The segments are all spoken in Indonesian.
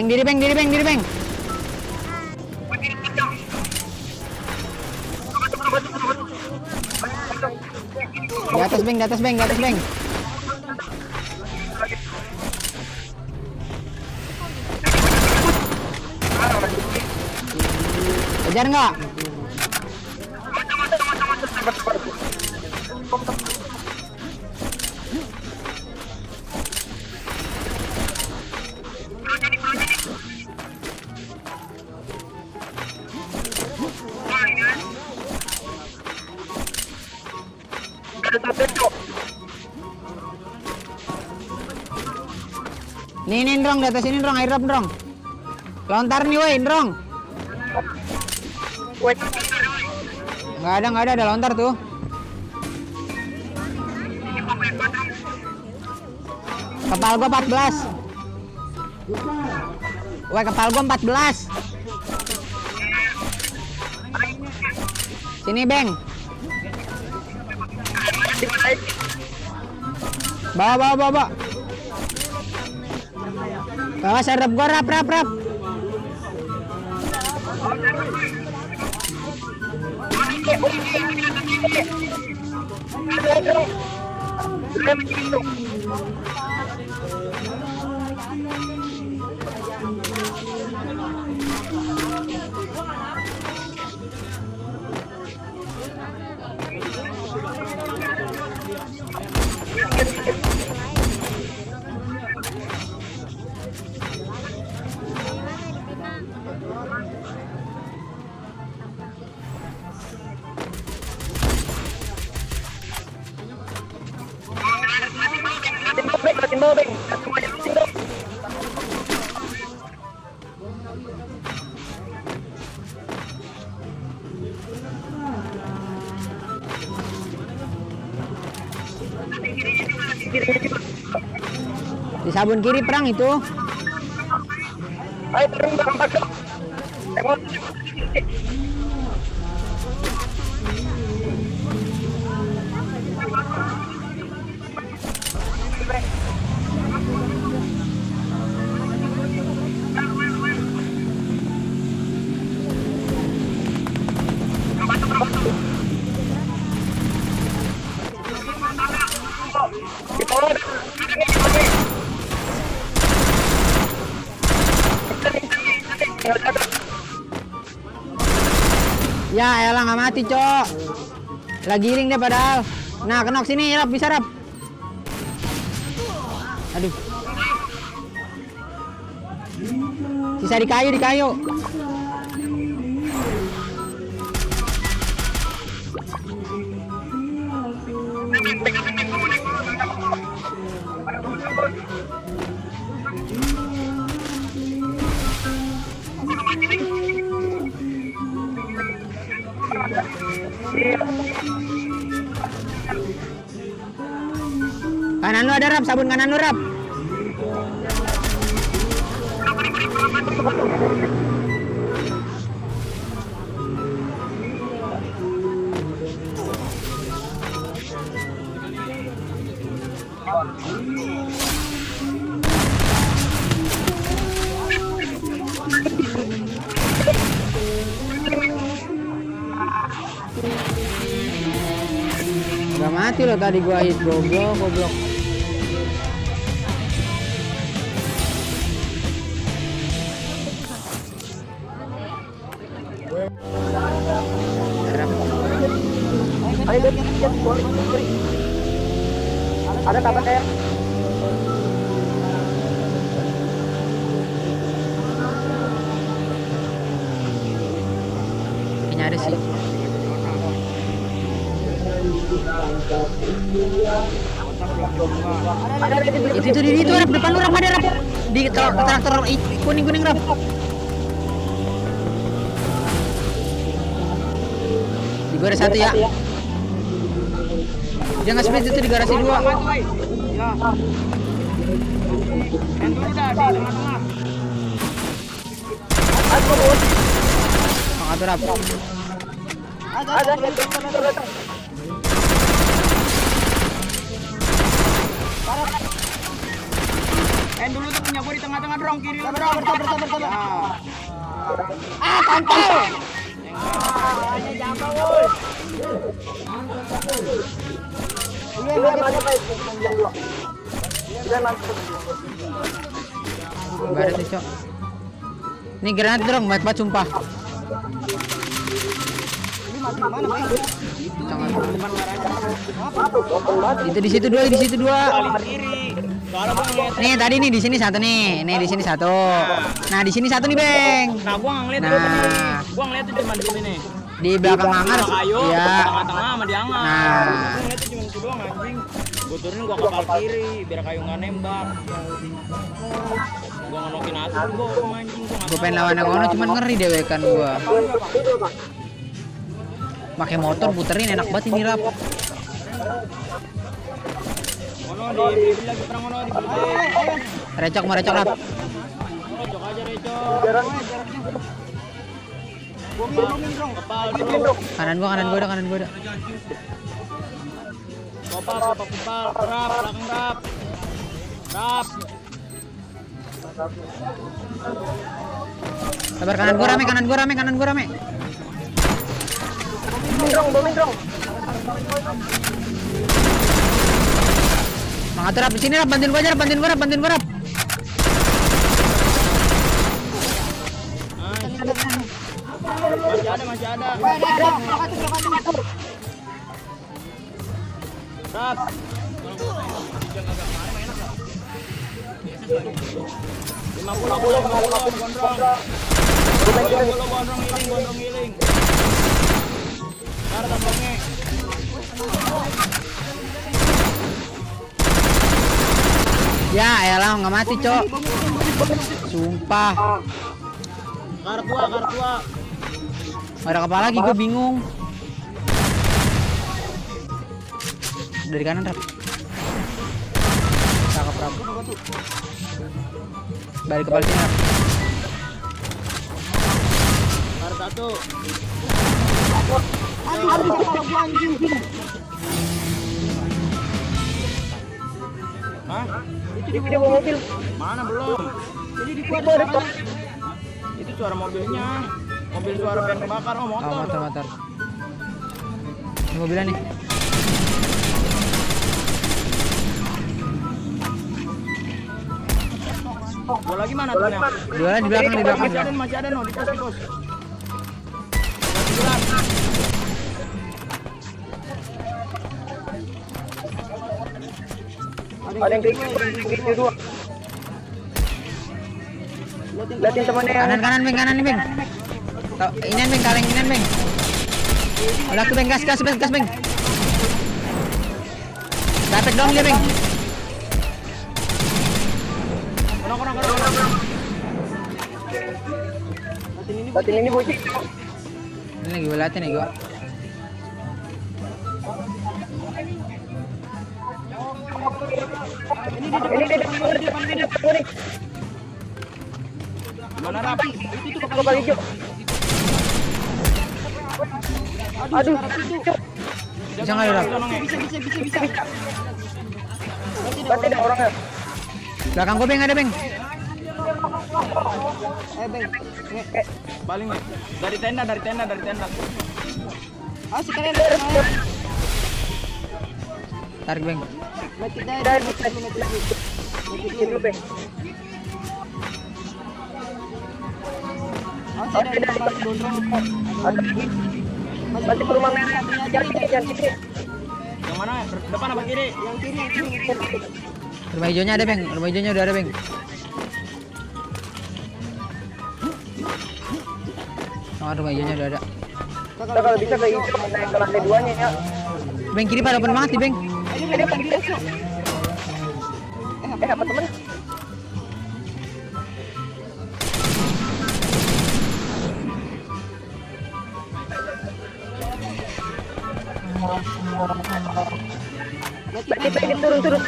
Beng diri beng diri beng diri beng. Di atas beng, di atas beng, di atas beng. Kejar nggak? Ndrong, di atas ini, Ndrong, airdrop, Ndrong. Lontar nih, woi, Ndrong. Nggak ada, nggak ada, ada lontar tuh. Kepal gua 14. Woi, kepal gua 14. Sini, Beng. Bawa, bawa, bawa, bawa. Bawa serep gua, rap, rap, rap. Di sabun kiri perang itu. Ayo turun belakang pasok. Elah nggak mati, Cok. Lagi giring dia padahal. Nah, kenok sini, Rap, bisa, Rap. Aduh. Sisa di kayu, di kayu. Kanan lu ada, Rap. Sabun kanan lu, Rap. Tadi gua hit goblok goblok. Ada kabar kayak Kayaknya ada sih. Ada ada Itu itu di itu Rap depan Rap ada Rap. Di trak- traktor kuning kuning Rap. Di ada satu ya. Dia nggak speed itu di garasi dua. Aku bos. Semangat tuh, Rap. Ada ada ada ada. Main dulu tuh punya gua di tengah-tengah drong kiri lu drong. sabar, sabar, sabar, sabar. Ya. Ah. Hanya jangka woi. Mantap. Gak ada tuh, Cok. Ini granat dong, banyak banget sumpah. Itu di situ dua, di situ dua. Nih tadi nih di sini satu nih, nih di sini satu. Nah di sini satu nih beng. Nah, gua ngeliat Nah. gua ngeliat tuh cuma di sini nih. Di belakang hangar. Ya. tengah-tengah sama di hangar. Nah. Gua ngeliat cuma itu doang anjing. Gua turunin gua kapal kiri biar kayu nggak nembak. Gua ngenokin atur gua anjing gua pengen lawan yang ono cuman ngeri deh kan gua. Pakai motor puterin enak banget ini rap. Recok mau recok rap. Kanan gua kanan gua ada kanan gua ada. Kopal, kopal, kopal, rap, belakang rap. Rap. Sabar kanan gua rame kanan gua rame kanan gua rame. Drong, bomin drong. Mengatur rap di sini rap bantuin gua aja bantuin gua rap bantuin gua. Masih ada, masih ada. Rap. Lima puluh, lima puluh, gondrong, giling, giling. Tampangnya. Ya elah nggak mati cok. Sumpah. Kartua, kartua. Ada kepala lagi gue bingung. Dari kanan rap. Cakep rap. Balik kepala sini rap. Kar satu. Aduh, aduh, kepala gua anjing. Hah? Itu di mobil. Mana belum? Jadi di kepala. Itu suara mobilnya. Mobil suara band kebakar, oh Oh motor. motor motor. Ini mobilnya nih. Gua lagi mana? Dua di belakang di belakang. Masih ada, masih ada no di pos, di pos. Ada yang klik, ada yang dua. Liatin temannya Kanan kanan beng kanan nih beng. Ini beng kaleng ini beng. Udah aku beng gas gas beng gas beng. Dapat dong dia beng. Kono, kono, kono. Liatin ini bocil. Ini lagi gue liatin nih gue. Depan gua, depan gua nih. Gimana rap? Itu tuh kepala hijau. Aduh, Bisa nggak ya Rap? Bisa, bisa, bisa, bisa. Berarti ada orangnya. Belakang gue beng ada beng. Eh, Paling nih. Dari tenda, dari tenda, dari tenda. ah, sekalian dari Tarik beng. Mati mati, mati, ada lagi. Masih ke rumah merah. Jangan kiri, jangan kiri. Yang mana? Depan apa kiri? Yang kiri, yang kiri. Rumah hijaunya ada beng. Rumah hijaunya udah ada beng. Oh, rumah hijaunya udah ada. Kita kalau bisa ke hijau, naik ke lantai duanya ya. Beng kiri pada open banget beng. Ada besok. Eh, apa temen? Berarti pengen turun turun.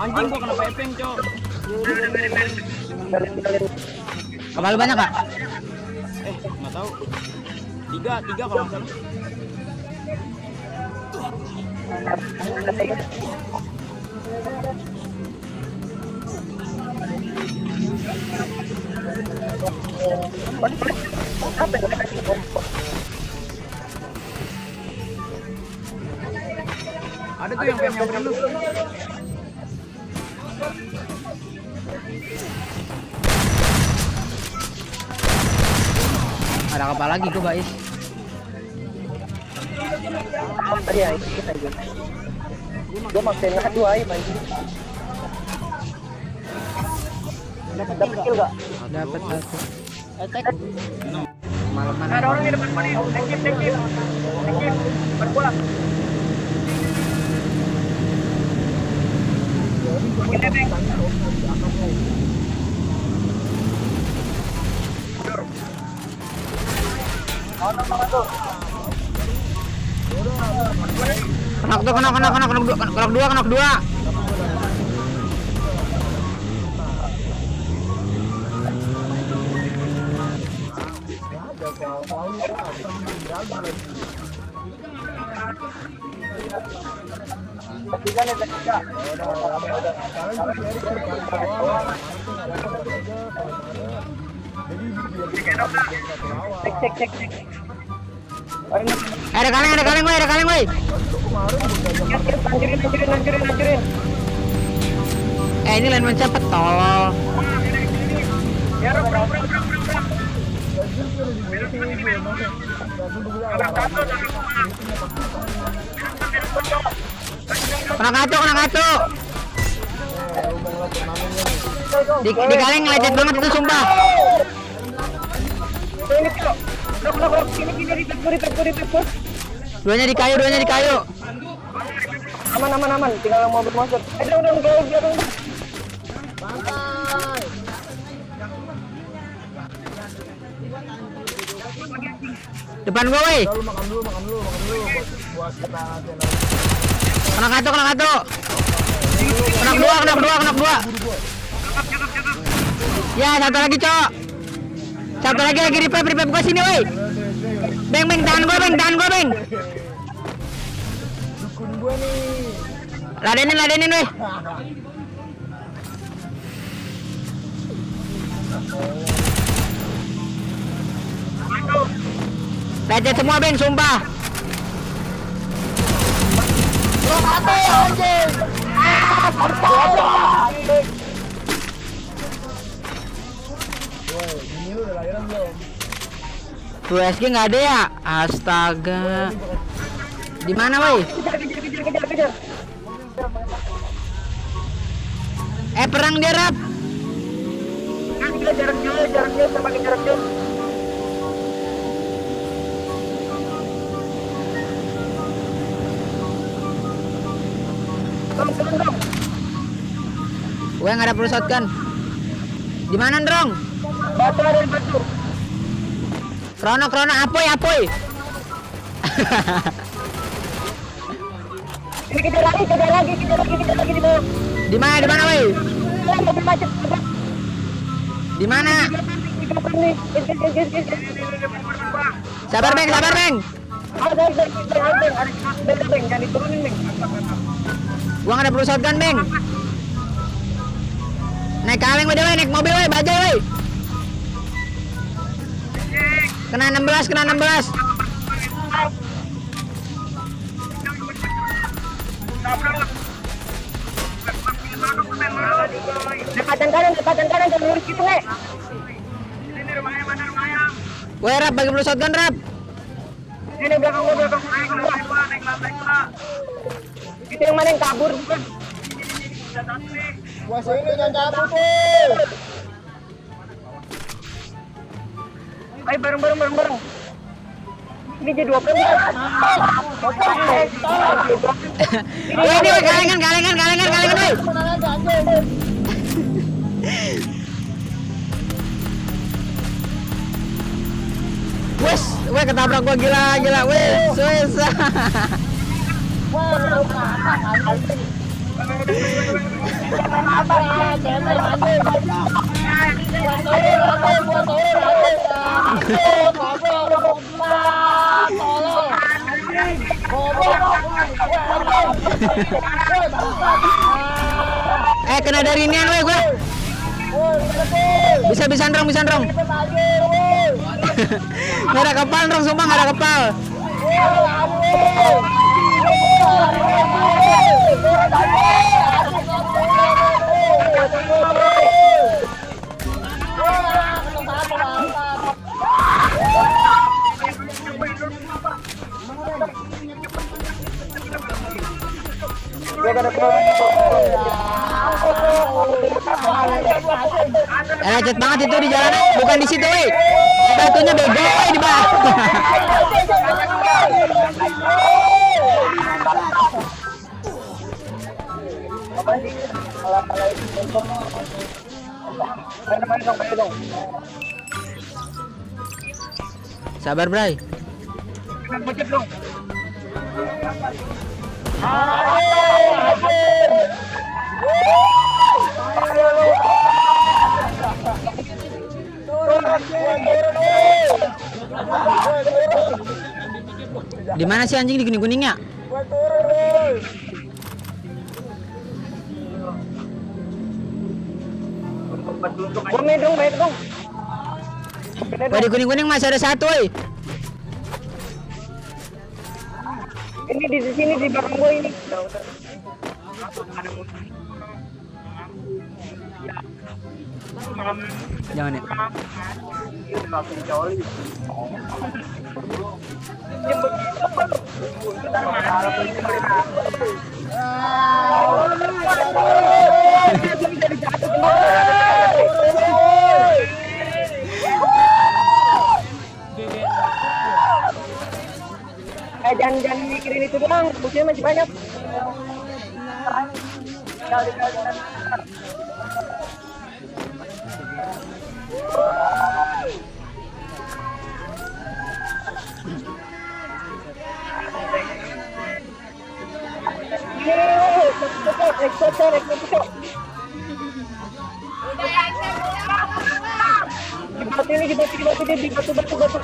Anjing gua kena pepeng, Cok. Kapal banyak kak? nggak tahu. Tiga, tiga kalau nggak salah. Ada tuh yang pengen nyamperin lu. Ada kapal lagi gua, guys. Tadi kita aja. Main. Dapat kill? Dapat satu. Attack. Ada orang di depan bola. Ini, Kenok tuh, kenok, kenok, kenok, kenok dua, kenok dua, kenok dua. Nih, ketiga. Ada kaleng, ada kaleng, woi, ada kaleng, woi. Eh, ini lain kena kacu. Di, di kaleng lecet banget itu sumpah. Sini, sini, repeat, repeat, repeat. Duanya di kayu, duanya di kayu. Aman, aman, aman. Tinggal mau bermasuk. Eh, dong, dong, dong, dong, dong. Depan gua, woi. Kena kacu, kena kacu. Kena dua, kena dua, kena dua. Ya, satu lagi, Cok. Satu lagi lagi revive, revive gua sini, woi. Beng, beng, tahan gua, beng, tahan gua, beng. Ladenin, ladenin, woi. Lecet semua, beng, sumpah. Tuh SG nggak ada ya? Astaga. Di mana, woi? Eh, perang dia, Rap. Kan jarak jauh, jarak jauh, sama jarak jauh. Dong, dong. Gue nggak ada perlu shotgun. Di mana, Drong? Batu ada batu. Krono, Krono, apoy, apoy. Ini kejar lagi, kejar lagi, kejar lagi, kejar lagi di bawah. Di mana, di mana, woi? Di mana? Sabar, Beng, sabar, Beng. Gua ada perlu shotgun, Beng. Naik kaleng woi, naik mobil, woi, bajai, woi. Kena 16, kena 16. Dekatan kanan, dekatan kanan, jangan lurus gitu, Nge. Woi, Rap, bagi perlu shotgun, Rap. Ini belakang gua, belakang gua. Itu yang mana yang kabur, bukan? Wah sini jangan cabut tuh. Ayo bareng bareng bareng bareng. Ini jadi dua puluh. Oh, ini ini kalengan kalengan kalengan kalengan. Wes, wes ketabrak gua gila gila wes wes. Wah, apa-apa, jangan apa-apa eh kena dari ini gue gue bisa bisa nrong, bisa nrong. nggak ada kepal ndrong sumpah nggak ada kepal Oh, Eh lecet banget itu di jalanan, bukan di situ weh. Batunya bego di bawah. Sabar Bray. Di mana sih anjing di kuning-kuningnya? Bumi dong, baik dong. Di kuning-kuning masih ada satu. Ini di di sini di belakang gua ini. Jangan ya. Eh jangan jangan mikirin itu doang, musuhnya masih banyak. Kali kali Eksotor, eksotor. Di batu ini, di batu, di batu, batu, batu.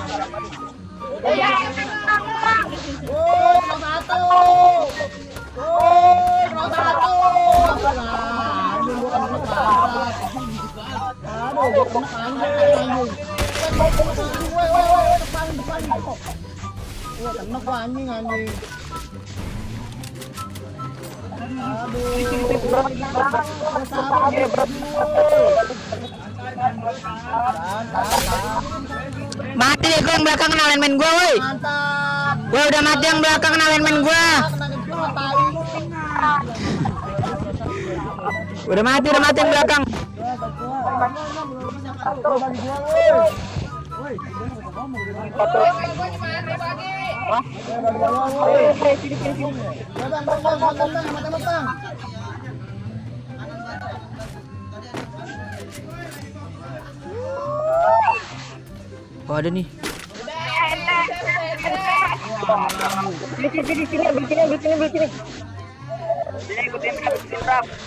Aduh, gua kena anjing, anjing. Woi, woi, woi, depan, depan. Wah, kena gua anjing, anjing. Mati deh gua yang belakang kena main gua woi. Mantap. Gua udah mati yang belakang kena main gua. Udah mati, udah mati belakang. Oh ada nih. Di sini, di sini, di sini, di sini, di sini. Ikutin, ikutin, ikutin,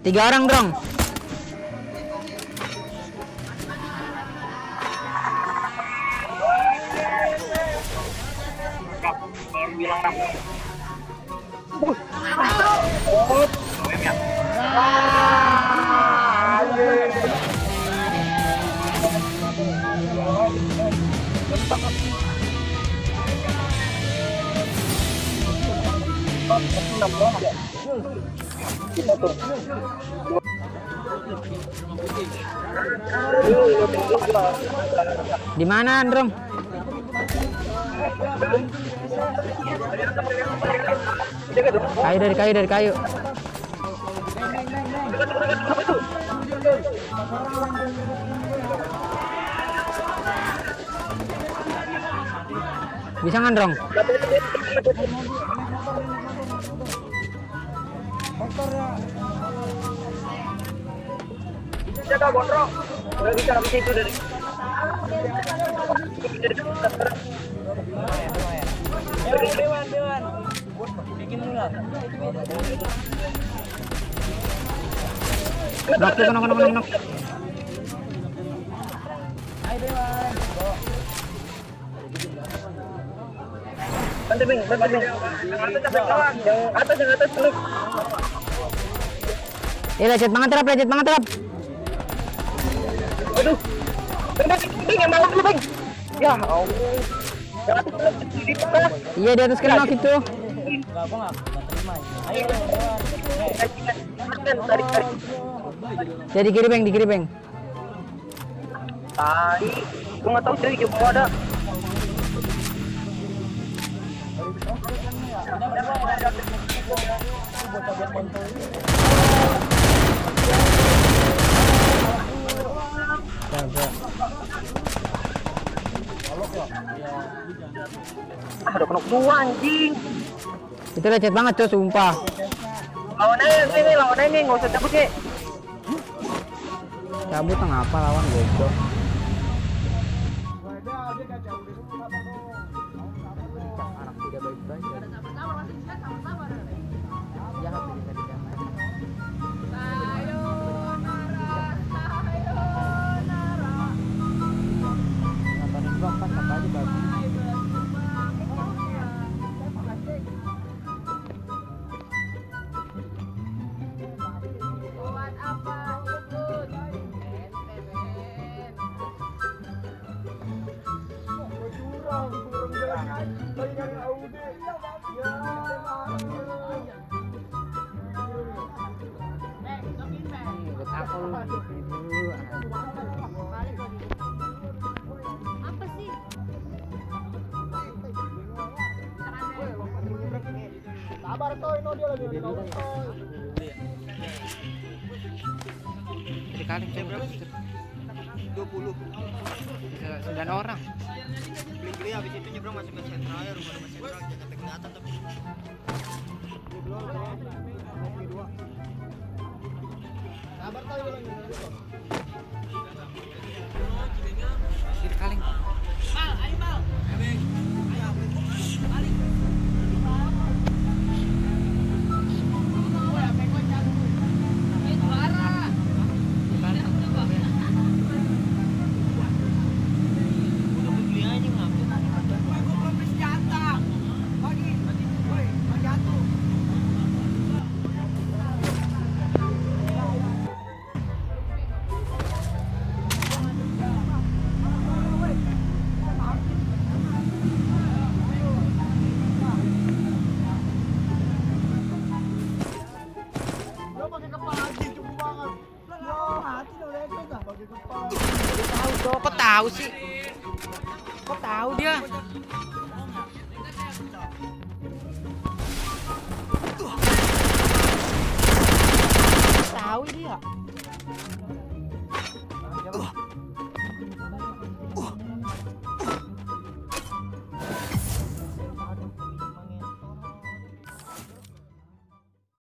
Tiga orang, dong. Oh, Thank you. Di mana, Androm? Kayu dari kayu dari kayu. Bisa ngandrong? Jaga gondrong. Udah bisa habis itu dari. Dewan, dewan, dewan. Bikin dulu lah. Knock tuh, knock, knock, knock, knock. Bantu Bing, bantu Bing. Yang atas sampai bawah. Yang atas, yang atas peluk. Eh, lecet banget terap, lecet banget terap. Yang bawah dulu Bing. Ya Allah. Iya di atas kena knock itu. Enggak, gua enggak enggak terima. Ayo, dewan. Tarik, tarik, tarik. Jadi kiri beng, di kiri beng. Tai. Gua nggak tahu cuy, di bawah ada. Ah, ada penok dua anjing. Itu lecet banget tuh, sumpah. Lawan aja sini, lawan aja nih, nggak usah cabut nih. Cabut ngapa lawan goblok. Sabar toy, no dia lagi di lawan toy. Jadi kali berapa? 20 sembilan orang. Beli habis itu nyebrang masuk ke sentral ya rumah rumah sentral jangan kelihatan tapi Sabar toy dia lagi. Jadi kali. Beli